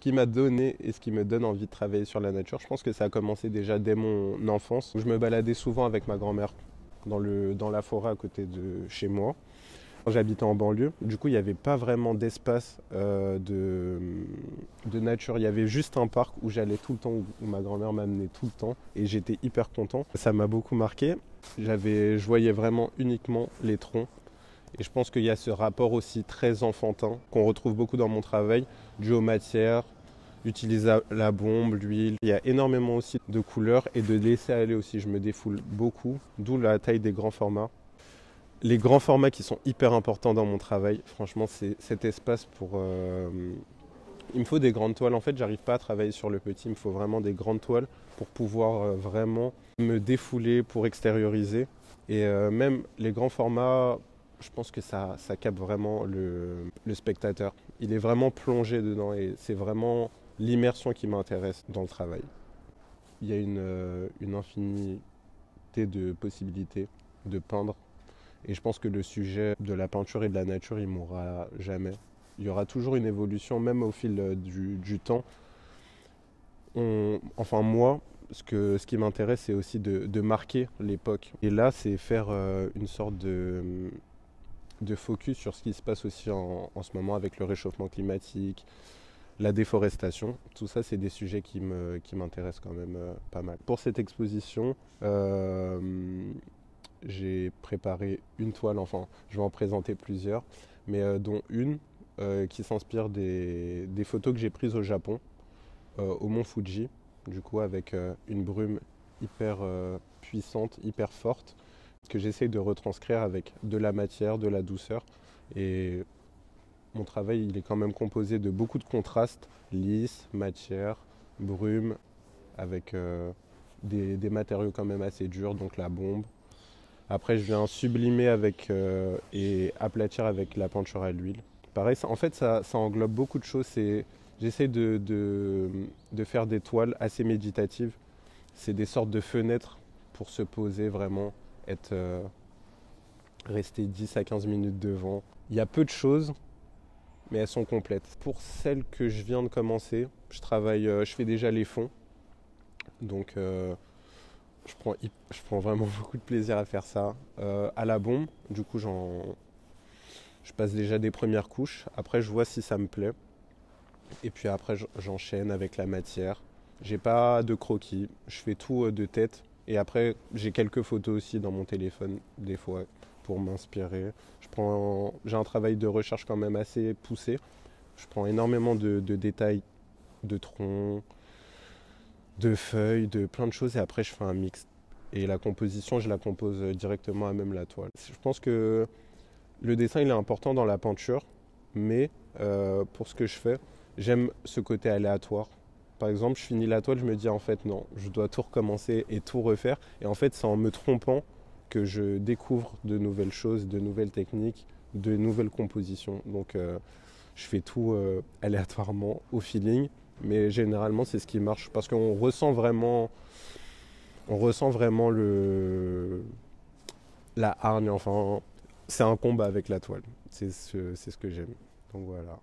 Qui m'a donné et ce qui me donne envie de travailler sur la nature, je pense que ça a commencé déjà dès mon enfance. Je me baladais souvent avec ma grand-mère dans, la forêt à côté de chez moi. J'habitais en banlieue, du coup il n'y avait pas vraiment d'espace euh, de, de, nature. Il y avait juste un parc où j'allais tout le temps, où ma grand-mère m'amenait tout le temps et j'étais hyper content. Ça m'a beaucoup marqué. Je voyais vraiment uniquement les troncs. Et je pense qu'il y a ce rapport aussi très enfantin qu'on retrouve beaucoup dans mon travail, dû aux matières, utiliser la bombe, l'huile. Il y a énormément aussi de couleurs et de laisser aller aussi. Je me défoule beaucoup, d'où la taille des grands formats. Les grands formats qui sont hyper importants dans mon travail, franchement, c'est cet espace pour... Euh, il me faut des grandes toiles. En fait, j'arrive pas à travailler sur le petit. Il me faut vraiment des grandes toiles pour pouvoir euh, vraiment me défouler, pour extérioriser. Et euh, même les grands formats, je pense que ça, ça capte vraiment le, spectateur. Il est vraiment plongé dedans et c'est vraiment l'immersion qui m'intéresse dans le travail. Il y a une, euh, une, infinité de possibilités de peindre. Et je pense que le sujet de la peinture et de la nature, il mourra jamais. Il y aura toujours une évolution, même au fil euh, du, temps. Enfin, moi, ce, qui m'intéresse, c'est aussi de, de marquer l'époque. Et là, c'est faire euh, une sorte de, de focus sur ce qui se passe aussi en, ce moment avec le réchauffement climatique, la déforestation. Tout ça, c'est des sujets qui m'intéressent quand même euh, pas mal. Pour cette exposition, euh, j'ai préparé une toile, enfin, je vais en présenter plusieurs, mais euh, dont une qui s'inspire des, photos que j'ai prises au Japon, au mont Fuji, du coup, avec une brume hyper puissante, hyper forte, que j'essaye de retranscrire avec de la matière, de la douceur. Et mon travail, il est quand même composé de beaucoup de contrastes, lisse, matière, brume, avec euh, des, matériaux quand même assez durs, donc la bombe. Après, je viens sublimer avec, euh, et aplatir avec la peinture à l'huile. Pareil, en fait, ça, englobe beaucoup de choses. J'essaie de, faire des toiles assez méditatives. C'est des sortes de fenêtres pour se poser vraiment, être, euh, rester 10 à 15 minutes devant. Il y a peu de choses, mais elles sont complètes. Pour celles que je viens de commencer, je travaille, euh, je fais déjà les fonds. Donc euh, je, prends, je prends vraiment beaucoup de plaisir à faire ça. Euh, à la bombe, du coup j'en, je passe déjà des premières couches. Après je vois si ça me plaît. Et puis après j'enchaîne avec la matière. J'ai pas de croquis, je fais tout de tête. Et après j'ai quelques photos aussi dans mon téléphone des fois pour m'inspirer. J'ai un travail de recherche quand même assez poussé. Je prends énormément de, détails, de troncs, de feuilles, de plein de choses et après je fais un mix. Et la composition, je la compose directement à même la toile. Je pense que le dessin, il est important dans la peinture, mais euh, pour ce que je fais, j'aime ce côté aléatoire. Par exemple, je finis la toile, je me dis en fait non, je dois tout recommencer et tout refaire. Et en fait, c'est en me trompant que je découvre de nouvelles choses, de nouvelles techniques, de nouvelles compositions. Donc euh, je fais tout euh, aléatoirement, au feeling, mais généralement c'est ce qui marche parce qu'on ressent vraiment, on ressent vraiment le, la hargne. Enfin, c'est un combat avec la toile. C'est ce, ce que j'aime. Donc voilà.